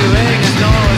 doing a normal.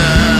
Yeah.